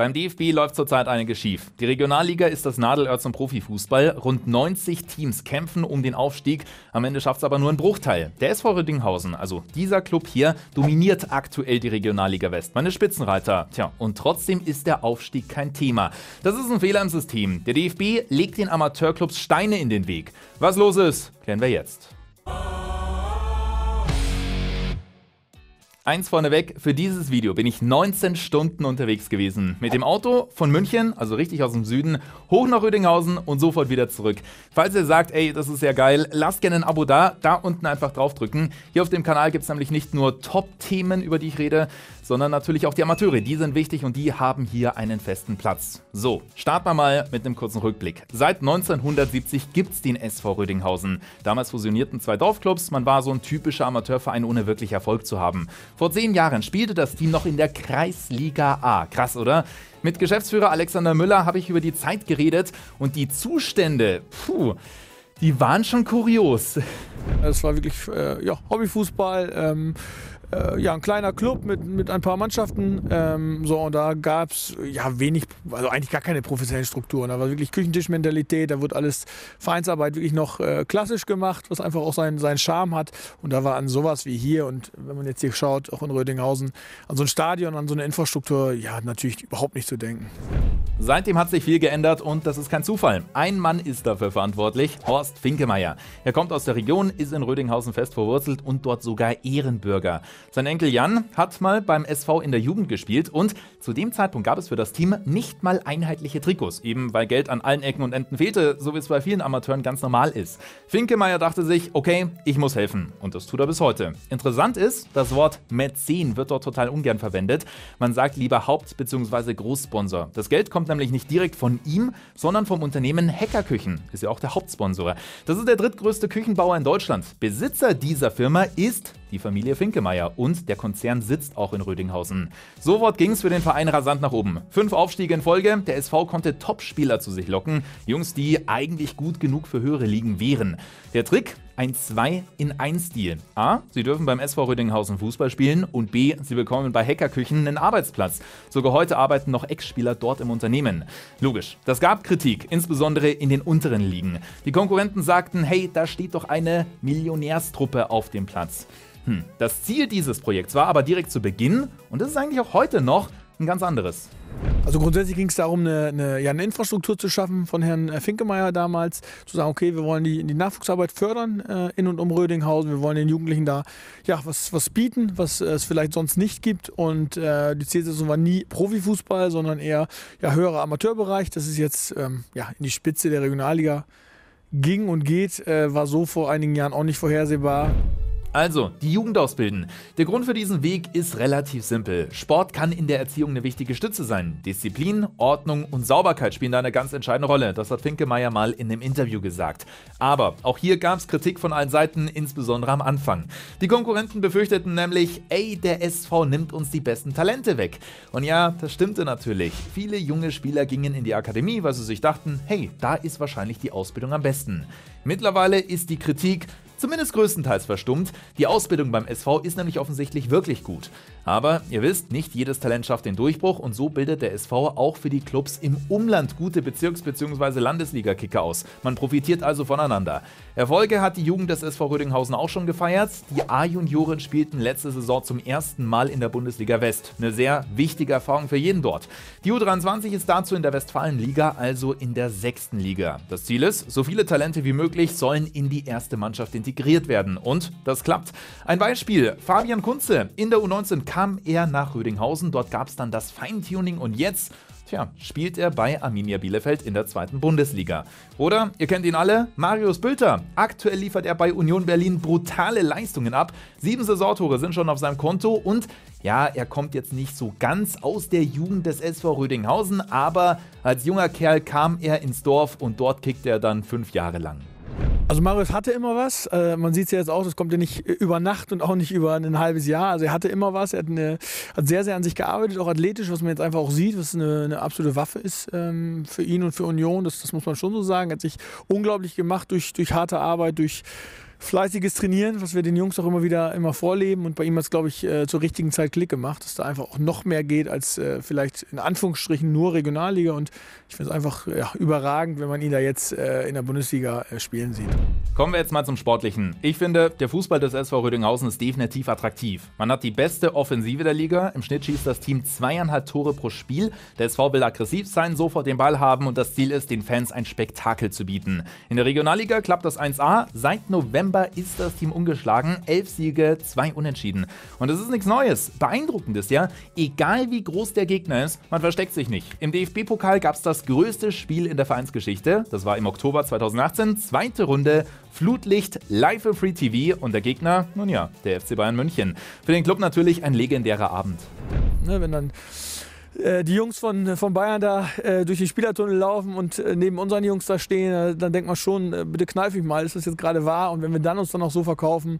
Beim DFB läuft zurzeit einiges schief. Die Regionalliga ist das Nadelöhr zum Profifußball. Rund 90 Teams kämpfen um den Aufstieg. Am Ende schafft es aber nur ein Bruchteil. Der SV Rüdinghausen, also dieser Club hier, dominiert aktuell die Regionalliga West. Meine Spitzenreiter. Tja, und trotzdem ist der Aufstieg kein Thema. Das ist ein Fehler im System. Der DFB legt den Amateurclubs Steine in den Weg. Was los ist, klären wir jetzt. Eins vorneweg, für dieses Video bin ich 19 Stunden unterwegs gewesen. Mit dem Auto von München, also richtig aus dem Süden, hoch nach Rödinghausen und sofort wieder zurück. Falls ihr sagt, ey, das ist ja geil, lasst gerne ein Abo da, da unten einfach draufdrücken. Hier auf dem Kanal gibt es nämlich nicht nur Top-Themen, über die ich rede, sondern natürlich auch die Amateure. Die sind wichtig und die haben hier einen festen Platz. So, starten wir mal mit einem kurzen Rückblick. Seit 1970 gibt es den SV Rödinghausen. Damals fusionierten zwei Dorfclubs, man war so ein typischer Amateurverein, ohne wirklich Erfolg zu haben. Vor zehn Jahren spielte das Team noch in der Kreisliga A. Krass, oder? Mit Geschäftsführer Alexander Müller habe ich über die Zeit geredet und die Zustände, puh, die waren schon kurios. Es war wirklich äh, ja, Hobbyfußball. Ähm, äh, ja, ein kleiner Club mit, mit ein paar Mannschaften. Ähm, so, und da gab es ja wenig, also eigentlich gar keine professionellen Strukturen. Da war wirklich Küchentischmentalität, da wird alles Vereinsarbeit wirklich noch äh, klassisch gemacht, was einfach auch seinen, seinen Charme hat. Und da war an sowas wie hier und wenn man jetzt hier schaut, auch in Rödinghausen, an so ein Stadion, an so eine Infrastruktur, ja, natürlich überhaupt nicht zu denken. Seitdem hat sich viel geändert und das ist kein Zufall. Ein Mann ist dafür verantwortlich, Horst Finkemeier. Er kommt aus der Region, ist in Rödinghausen fest verwurzelt und dort sogar Ehrenbürger. Sein Enkel Jan hat mal beim SV in der Jugend gespielt und zu dem Zeitpunkt gab es für das Team nicht mal einheitliche Trikots, eben weil Geld an allen Ecken und Enden fehlte, so wie es bei vielen Amateuren ganz normal ist. Finkemeier dachte sich, okay, ich muss helfen und das tut er bis heute. Interessant ist, das Wort Mäzen wird dort total ungern verwendet. Man sagt lieber Haupt- bzw. Großsponsor. Das Geld kommt nämlich nicht direkt von ihm, sondern vom Unternehmen Hackerküchen. Ist ja auch der Hauptsponsor. Das ist der drittgrößte Küchenbauer in Deutschland. Besitzer dieser Firma ist die Familie Finkemeier und der Konzern sitzt auch in Rödinghausen. Sofort ging es für den Verein rasant nach oben. Fünf Aufstiege in Folge, der SV konnte Top-Spieler zu sich locken, Jungs, die eigentlich gut genug für höhere Ligen wären. Der Trick? Ein 2 in 1 Stil. A. Sie dürfen beim SV Rödinghausen Fußball spielen und B. Sie bekommen bei Hackerküchen einen Arbeitsplatz. Sogar heute arbeiten noch Ex-Spieler dort im Unternehmen. Logisch. Das gab Kritik, insbesondere in den unteren Ligen. Die Konkurrenten sagten, hey, da steht doch eine Millionärstruppe auf dem Platz. Hm. Das Ziel dieses Projekts war aber direkt zu Beginn, und das ist eigentlich auch heute noch, ein ganz anderes. Also grundsätzlich ging es darum, eine, eine, ja, eine, Infrastruktur zu schaffen von Herrn äh, Finkemeier damals, zu sagen, okay, wir wollen die, die Nachwuchsarbeit fördern äh, in und um Rödinghausen, wir wollen den Jugendlichen da ja, was, was bieten, was es vielleicht sonst nicht gibt und äh, die Zielsetzung war nie Profifußball, sondern eher ja, höherer Amateurbereich, das ist jetzt ähm, ja, in die Spitze der Regionalliga ging und geht, äh, war so vor einigen Jahren auch nicht vorhersehbar. Also, die Jugend ausbilden. Der Grund für diesen Weg ist relativ simpel. Sport kann in der Erziehung eine wichtige Stütze sein. Disziplin, Ordnung und Sauberkeit spielen da eine ganz entscheidende Rolle. Das hat Finkemeier mal in einem Interview gesagt. Aber auch hier gab es Kritik von allen Seiten, insbesondere am Anfang. Die Konkurrenten befürchteten nämlich, ey, der SV nimmt uns die besten Talente weg. Und ja, das stimmte natürlich. Viele junge Spieler gingen in die Akademie, weil sie sich dachten, hey, da ist wahrscheinlich die Ausbildung am besten. Mittlerweile ist die Kritik, zumindest größtenteils verstummt. Die Ausbildung beim SV ist nämlich offensichtlich wirklich gut. Aber ihr wisst, nicht jedes Talent schafft den Durchbruch und so bildet der SV auch für die Clubs im Umland gute Bezirks- bzw. Landesliga-Kicker aus. Man profitiert also voneinander. Erfolge hat die Jugend des SV Rödinghausen auch schon gefeiert. Die A-Junioren spielten letzte Saison zum ersten Mal in der Bundesliga West. Eine sehr wichtige Erfahrung für jeden dort. Die U23 ist dazu in der Westfalenliga, also in der sechsten Liga. Das Ziel ist, so viele Talente wie möglich sollen in die erste Mannschaft integriert werden. Und das klappt. Ein Beispiel: Fabian Kunze in der U19 kam er nach Rödinghausen. Dort gab es dann das Feintuning und jetzt Tja, spielt er bei Arminia Bielefeld in der zweiten Bundesliga. Oder, ihr kennt ihn alle, Marius Bülter. Aktuell liefert er bei Union Berlin brutale Leistungen ab. Sieben Saisontore sind schon auf seinem Konto und ja, er kommt jetzt nicht so ganz aus der Jugend des SV Rödinghausen, aber als junger Kerl kam er ins Dorf und dort kickt er dann fünf Jahre lang. Also Marius hatte immer was. Äh, man sieht es ja jetzt auch, das kommt ja nicht über Nacht und auch nicht über ein halbes Jahr. Also er hatte immer was. Er hat, eine, hat sehr, sehr an sich gearbeitet, auch athletisch, was man jetzt einfach auch sieht, was eine, eine absolute Waffe ist ähm, für ihn und für Union. Das, das muss man schon so sagen. Er hat sich unglaublich gemacht durch, durch harte Arbeit, durch fleißiges Trainieren, was wir den Jungs auch immer wieder immer vorleben. Und bei ihm hat es, glaube ich, äh, zur richtigen Zeit Klick gemacht, dass da einfach auch noch mehr geht als äh, vielleicht in Anführungsstrichen nur Regionalliga. Und ich finde es einfach ja, überragend, wenn man ihn da jetzt äh, in der Bundesliga äh, spielen sieht. Kommen wir jetzt mal zum Sportlichen. Ich finde, der Fußball des SV Rödinghausen ist definitiv attraktiv. Man hat die beste Offensive der Liga. Im Schnitt schießt das Team zweieinhalb Tore pro Spiel. Der SV will aggressiv sein, sofort den Ball haben und das Ziel ist, den Fans ein Spektakel zu bieten. In der Regionalliga klappt das 1A. Seit November ist das Team ungeschlagen. Elf Siege, zwei Unentschieden. Und das ist nichts Neues. Beeindruckend ist ja, egal wie groß der Gegner ist, man versteckt sich nicht. Im DFB-Pokal gab es das größte Spiel in der Vereinsgeschichte. Das war im Oktober 2018. Zweite Runde. Flutlicht, live für Free TV und der Gegner, nun ja, der FC Bayern München. Für den Club natürlich ein legendärer Abend. Ne, wenn dann die Jungs von, von Bayern da äh, durch den Spielertunnel laufen und äh, neben unseren Jungs da stehen, äh, dann denkt man schon, äh, bitte kneif ich mal, ist das jetzt gerade wahr? Und wenn wir dann uns dann auch so verkaufen,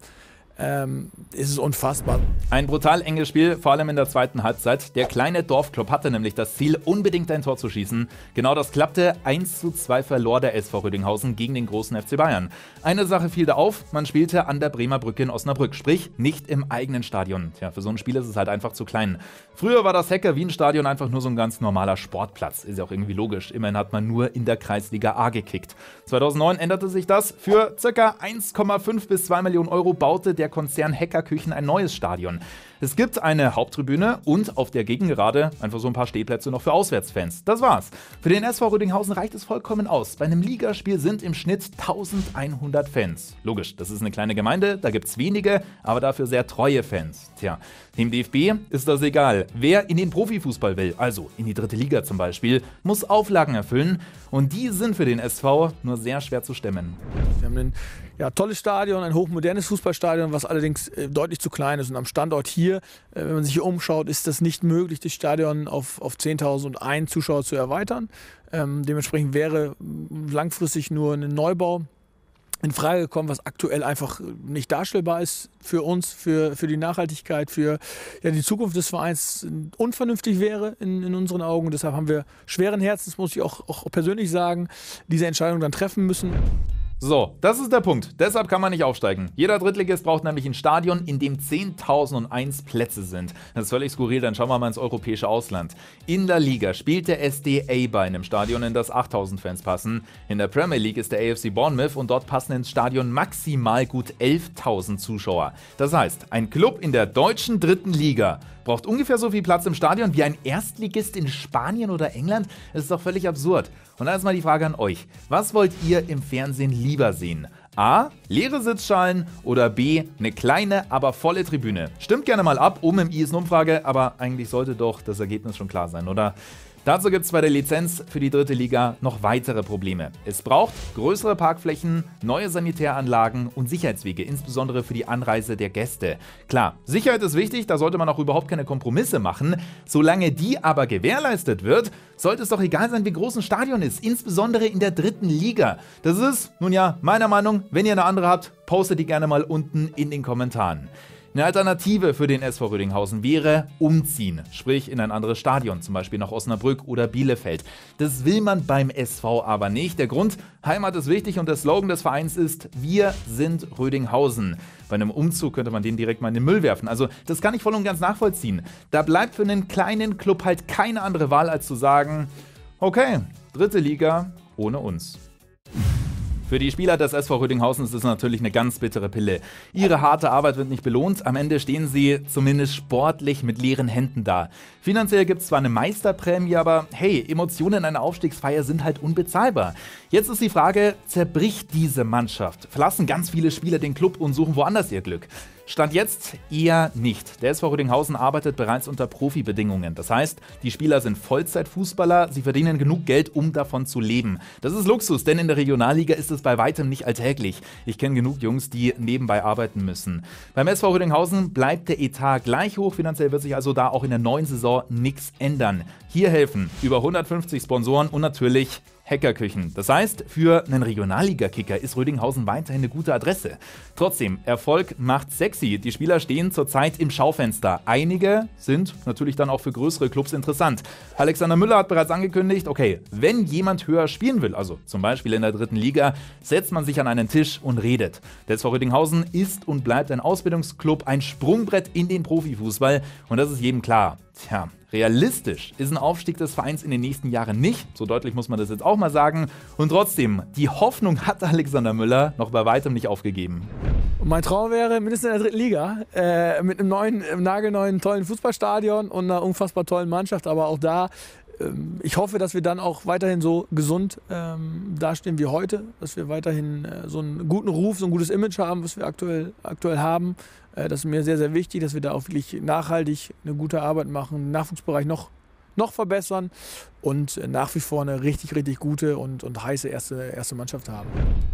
ähm, ist es unfassbar. Ein brutal enges Spiel, vor allem in der zweiten Halbzeit. Der kleine Dorfclub hatte nämlich das Ziel, unbedingt ein Tor zu schießen. Genau das klappte. 1 zu 2 verlor der SV Rödinghausen gegen den großen FC Bayern. Eine Sache fiel da auf, man spielte an der Bremer Brücke in Osnabrück, sprich nicht im eigenen Stadion. Tja, für so ein Spiel ist es halt einfach zu klein. Früher war das Hacker Wien Stadion einfach nur so ein ganz normaler Sportplatz. Ist ja auch irgendwie logisch. Immerhin hat man nur in der Kreisliga A gekickt. 2009 änderte sich das. Für ca. 1,5 bis 2 Millionen Euro baute der Konzern Hackerküchen ein neues Stadion. Es gibt eine Haupttribüne und auf der Gegengerade einfach so ein paar Stehplätze noch für Auswärtsfans. Das war's. Für den SV Rüdinghausen reicht es vollkommen aus. Bei einem Ligaspiel sind im Schnitt 1100 Fans. Logisch, das ist eine kleine Gemeinde, da gibt's wenige, aber dafür sehr treue Fans. Tja, dem DFB ist das egal. Wer in den Profifußball will, also in die dritte Liga zum Beispiel, muss Auflagen erfüllen und die sind für den SV nur sehr schwer zu stemmen. Haben ein ja, tolles Stadion, ein hochmodernes Fußballstadion, was allerdings äh, deutlich zu klein ist. Und am Standort hier, äh, wenn man sich hier umschaut, ist das nicht möglich, das Stadion auf, auf 10.001 Zuschauer zu erweitern. Ähm, dementsprechend wäre langfristig nur ein Neubau in Frage gekommen, was aktuell einfach nicht darstellbar ist für uns, für, für die Nachhaltigkeit, für ja, die Zukunft des Vereins unvernünftig wäre in, in unseren Augen. Deshalb haben wir schweren Herzens, muss ich auch, auch persönlich sagen, diese Entscheidung dann treffen müssen. So, das ist der Punkt. Deshalb kann man nicht aufsteigen. Jeder Drittligist braucht nämlich ein Stadion, in dem 10.001 Plätze sind. Das ist völlig skurril, dann schauen wir mal ins europäische Ausland. In der Liga spielt der SDA bei einem Stadion, in das 8.000 Fans passen. In der Premier League ist der AFC Bournemouth und dort passen ins Stadion maximal gut 11.000 Zuschauer. Das heißt, ein Club in der deutschen dritten Liga braucht ungefähr so viel Platz im Stadion wie ein Erstligist in Spanien oder England. Das ist doch völlig absurd. Und dann ist mal die Frage an euch. Was wollt ihr im Fernsehen lieber sehen? A. Leere Sitzschalen oder B. Eine kleine, aber volle Tribüne. Stimmt gerne mal ab, oben im I ist eine Umfrage, aber eigentlich sollte doch das Ergebnis schon klar sein, oder? Dazu gibt es bei der Lizenz für die dritte Liga noch weitere Probleme. Es braucht größere Parkflächen, neue Sanitäranlagen und Sicherheitswege, insbesondere für die Anreise der Gäste. Klar, Sicherheit ist wichtig, da sollte man auch überhaupt keine Kompromisse machen. Solange die aber gewährleistet wird, sollte es doch egal sein, wie groß ein Stadion ist, insbesondere in der dritten Liga. Das ist, nun ja, meiner Meinung, wenn ihr eine andere habt, postet die gerne mal unten in den Kommentaren. Eine Alternative für den SV Rödinghausen wäre umziehen, sprich in ein anderes Stadion, zum Beispiel nach Osnabrück oder Bielefeld. Das will man beim SV aber nicht. Der Grund, Heimat ist wichtig und der Slogan des Vereins ist, wir sind Rödinghausen. Bei einem Umzug könnte man den direkt mal in den Müll werfen. Also das kann ich voll und ganz nachvollziehen. Da bleibt für einen kleinen Club halt keine andere Wahl, als zu sagen, okay, dritte Liga ohne uns. Für die Spieler des SV Rödinghausen ist es natürlich eine ganz bittere Pille. Ihre harte Arbeit wird nicht belohnt. Am Ende stehen sie zumindest sportlich mit leeren Händen da. Finanziell gibt es zwar eine Meisterprämie, aber hey, Emotionen in einer Aufstiegsfeier sind halt unbezahlbar. Jetzt ist die Frage, zerbricht diese Mannschaft? Verlassen ganz viele Spieler den Club und suchen woanders ihr Glück? Stand jetzt eher nicht. Der SV Rödinghausen arbeitet bereits unter Profibedingungen. Das heißt, die Spieler sind Vollzeitfußballer, sie verdienen genug Geld, um davon zu leben. Das ist Luxus, denn in der Regionalliga ist es bei weitem nicht alltäglich. Ich kenne genug Jungs, die nebenbei arbeiten müssen. Beim SV Rödinghausen bleibt der Etat gleich hoch. Finanziell wird sich also da auch in der neuen Saison nichts ändern. Hier helfen über 150 Sponsoren und natürlich Hackerküchen. Das heißt, für einen Regionalliga-Kicker ist Rödinghausen weiterhin eine gute Adresse. Trotzdem, Erfolg macht sexy. Die Spieler stehen zurzeit im Schaufenster. Einige sind natürlich dann auch für größere Clubs interessant. Alexander Müller hat bereits angekündigt, okay, wenn jemand höher spielen will, also zum Beispiel in der dritten Liga, setzt man sich an einen Tisch und redet. Der SV Rödinghausen ist und bleibt ein Ausbildungsclub, ein Sprungbrett in den Profifußball und das ist jedem klar. Tja, realistisch ist ein Aufstieg des Vereins in den nächsten Jahren nicht. So deutlich muss man das jetzt auch mal sagen. Und trotzdem, die Hoffnung hat Alexander Müller noch bei weitem nicht aufgegeben. mein Traum wäre mindestens in der dritten Liga äh, mit einem neuen, nagelneuen, tollen Fußballstadion und einer unfassbar tollen Mannschaft. Aber auch da ich hoffe, dass wir dann auch weiterhin so gesund ähm, dastehen wie heute, dass wir weiterhin äh, so einen guten Ruf, so ein gutes Image haben, was wir aktuell, aktuell haben. Äh, das ist mir sehr, sehr wichtig, dass wir da auch wirklich nachhaltig eine gute Arbeit machen, den Nachwuchsbereich noch noch verbessern und nach wie vor eine richtig, richtig gute und, und heiße erste, erste Mannschaft haben.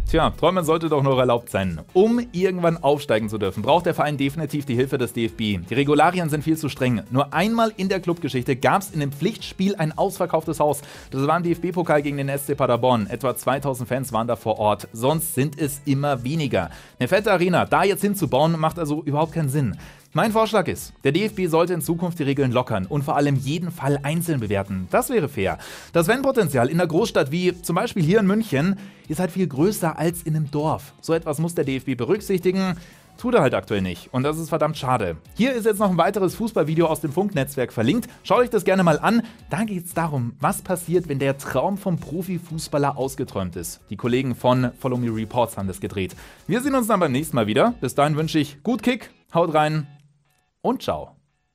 Tja, träumen sollte doch noch erlaubt sein. Um irgendwann aufsteigen zu dürfen, braucht der Verein definitiv die Hilfe des DFB. Die Regularien sind viel zu streng. Nur einmal in der Clubgeschichte gab es in einem Pflichtspiel ein ausverkauftes Haus. Das war im DFB-Pokal gegen den SC Paderborn. Etwa 2000 Fans waren da vor Ort. Sonst sind es immer weniger. Eine fette Arena da jetzt hinzubauen, macht also überhaupt keinen Sinn. Mein Vorschlag ist, der DFB sollte in Zukunft die Regeln lockern und vor allem jeden Fall einzeln bewerten. Das wäre fair. Das Wenn-Potenzial in einer Großstadt wie zum Beispiel hier in München ist halt viel größer als in einem Dorf. So etwas muss der DFB berücksichtigen. Tut er halt aktuell nicht. Und das ist verdammt schade. Hier ist jetzt noch ein weiteres Fußballvideo aus dem Funknetzwerk verlinkt. Schaut euch das gerne mal an. Da geht es darum, was passiert, wenn der Traum vom Profifußballer ausgeträumt ist. Die Kollegen von Follow Me Reports haben das gedreht. Wir sehen uns dann beim nächsten Mal wieder. Bis dahin wünsche ich gut Kick, haut rein und ciao.